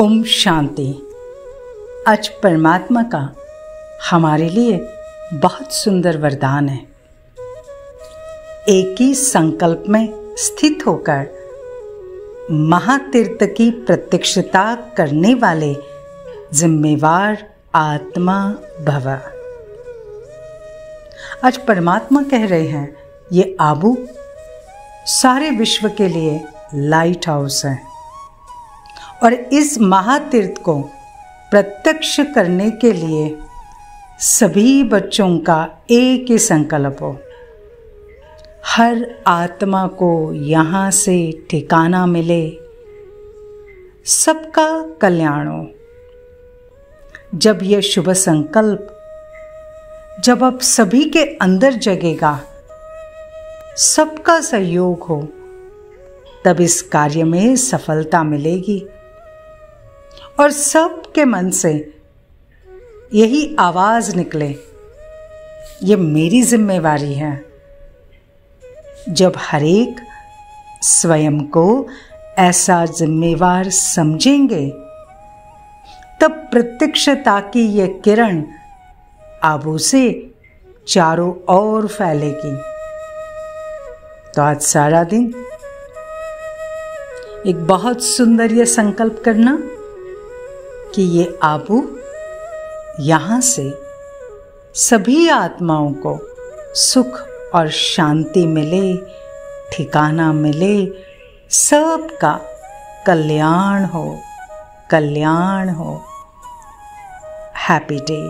ओम शांति। आज परमात्मा का हमारे लिए बहुत सुंदर वरदान है। एक ही संकल्प में स्थित होकर महातीर्थ की प्रत्यक्षता करने वाले जिम्मेवार आत्मा भव। आज परमात्मा कह रहे हैं, ये आबू सारे विश्व के लिए लाइट हाउस है। और इस महातीर्थ को प्रत्यक्ष करने के लिए सभी बच्चों का एक ही संकल्प हो। हर आत्मा को यहाँ से ठिकाना मिले। सबका कल्याण हो। जब यह शुभ संकल्प, जब आप सभी के अंदर जगेगा, सबका सहयोग हो, तब इस कार्य में सफलता मिलेगी। और सबके मन से यही आवाज़ निकले, ये मेरी जिम्मेवारी है। जब हरेक स्वयं को ऐसा जिम्मेवार समझेंगे, तब प्रत्यक्षता की ये किरण आबू से चारों ओर फैलेगी। तो आज सारा दिन एक बहुत सुंदर ये संकल्प करना। कि ये आबू यहाँ से सभी आत्माओं को सुख और शांति मिले, ठिकाना मिले सबका कल्याण हो कल्याण हो। Happy day